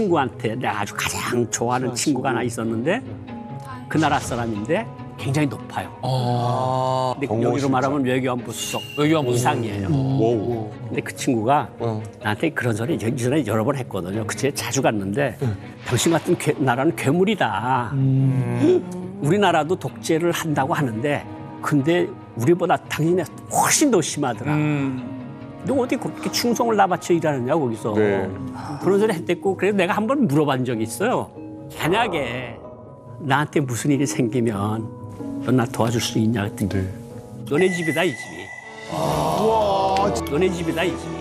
친구한테 내가 아주 가장 좋아하는 친구가 하나 있었는데 그 나라 사람인데 굉장히 높아요. 아, 근데 정보 여기로 진짜. 말하면 외교안보 수석 외교안보 이상이에요. wow. 근데 그 친구가 어. 나한테 그런 소리 이전에 여러 번 했거든요. 그 집에 자주 갔는데 당신 같은 괴- 나라는 괴물이다. 우리나라도 독재를 한다고 하는데 근데 우리보다 당신이 훨씬 더 심하더라. 음. 너 어디 그렇게 충성을 나바쳐 일하느냐 거기서 네. 그런 소리 했댔고 그래서 내가 한 번 물어본 적이 있어요. 만약에 나한테 무슨 일이 생기면 넌 나 도와줄 수 있냐 그랬더니 네. 너네 집이다 이 집이. 너네 집이다 이 집이.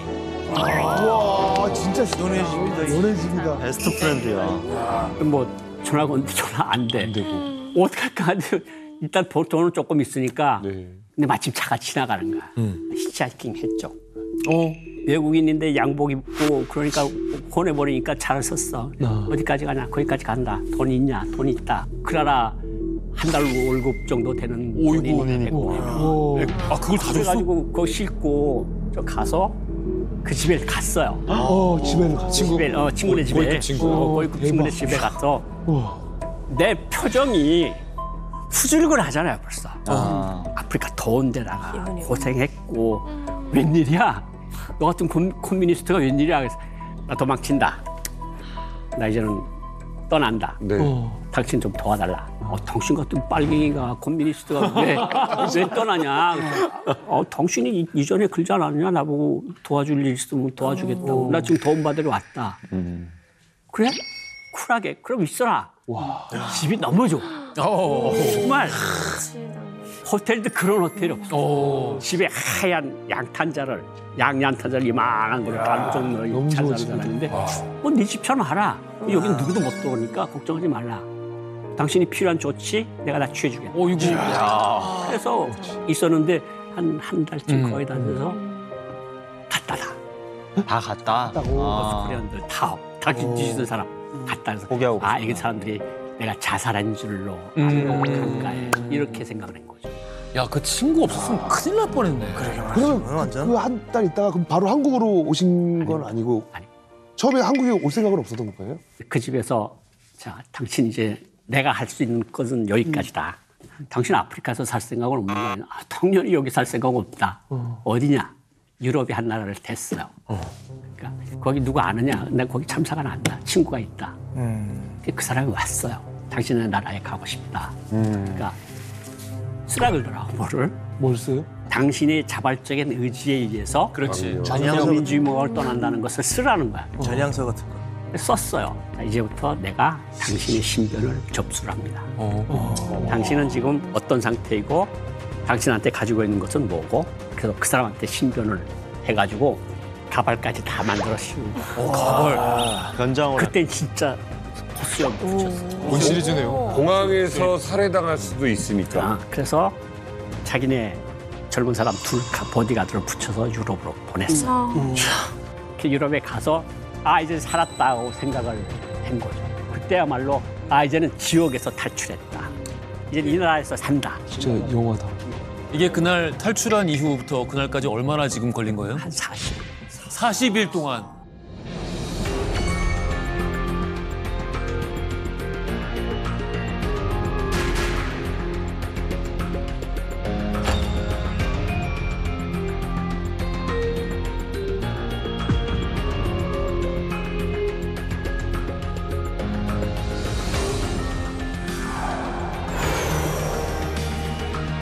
와 진짜 너네 집이다. 너네 집이다. 베스트 프렌드야. 뭐 전화 건데 전화 안 돼. 어떻게 할까 하는데 일단 보- 돈은 조금 있으니까 네. 근데 마침 차가 지나가는 거야. 히치하이킹 했죠. 어. 외국인인데 양복 입고 그러니까 보내버리니까 차를 섰어. 어디까지 가냐? 거기까지 간다. 돈 있냐? 돈 있다. 그러나 한달 월급 정도 되는 돈이니까 오. 아, 그걸 다 줬어? 그래가지고 그거 싣고 저 가서 그 집에 갔어요. 어 집에는 갔어. 집에 어, 친구네 집에 고위급 친구. 어, 고위급 친구네 집에 가서 내 표정이 후줄근 하잖아요 벌써. 아. 아프리카 더운 데다가 고생했고 웬일이야? 너 같은 콤, 콤미니스트가 웬일이야? 그래서 나 도망친다. 나 이제는 떠난다. 네. 당신 좀 도와달라. 어, 당신 같은 빨갱이가 콤미니스트가 왜, 왜 떠나냐? 어, 당신이 이- 이전에 글지 않았냐? 나보고 도와줄 일 있으면 도와주겠다고. 나 지금 도움 받으러 왔다. 그래? 쿨하게. 그럼 있어라. 집이 너무 좋 아. 어. 정말 치당. 호텔도 그런 호텔이 없어. 어. 집에 하얀 양탄자를 양양탄자를 이만한 거를 반쪽 넣어 너무 잘 좋아, 사는 진짜. 사람인데 뭐네 집처럼 하라. 여긴 누구도 못 들어오니까 걱정하지 말라. 당신이 필요한 조치 내가 다 취해주겠다. 어이구. 그래서 있었는데 한 한 달쯤 음. 거의 다 돼서 갔다 다. 다 갔다. 아. 코리안들 다 당신 뒤지던 사람 갔다 해서 포기하고 아 이게 사람들이 내가 자살한 줄로 음. 알고 간가에 이렇게 생각을 한 거죠. 야, 그 친구 없었으면 큰일 날 뻔했네. 그러면 완전. 그 한 달 있다가 그럼 바로 한국으로 오신 건 아니고 아니. 처음에 한국에 올 생각은 없었던 건가요? 그 집에서 자 당신 이제 내가 할 수 있는 것은 여기까지다. 당신 아프리카에서 살 생각은 없는 거 아니야? 아, 당연히 여기 살 생각은 없다. 어. 디냐 유럽의 한 나라를 됐어요. 그러니까 거기 누구 아느냐? 내가 거기 참사가 난다. 친구가 있다. 그 사람이 왔어요. 당신의 나라에 가고 싶다. 그러니까 쓰라글 더라 뭐를 뭘 써요? 당신의 자발적인 의지에 의해서 그렇지. 민주주의 목을 떠난다는 것을 쓰라는 거야. 전향서 같은 거. 썼어요. 자, 이제부터 내가 당신의 신변을 접수를 합니다. 어. 당신은 지금 어떤 상태이고 당신한테 가지고 있는 것은 뭐고 그래서 그 사람한테 신변을 해가지고 가발까지 다 만들어 씌우고 어, 가발. 변장을. 그때 진짜 호 수염 붙였어. 본 시리즈네요. 공항에서 살해당할 수도 있으니까. 아, 그래서 자기네 젊은 사람 둘 가- 보디가드를 붙여서 유럽으로 보냈어. 아, 그 유럽에 가서 아 이제 살았다고 생각을 한 거죠. 그때야말로 아 이제는 지옥에서 탈출했다. 이제 이 나라에서 산다. 진짜 영화다. 이게 그날 탈출한 이후부터 그날까지 얼마나 지금 걸린 거예요? 한 40. 40일 동안.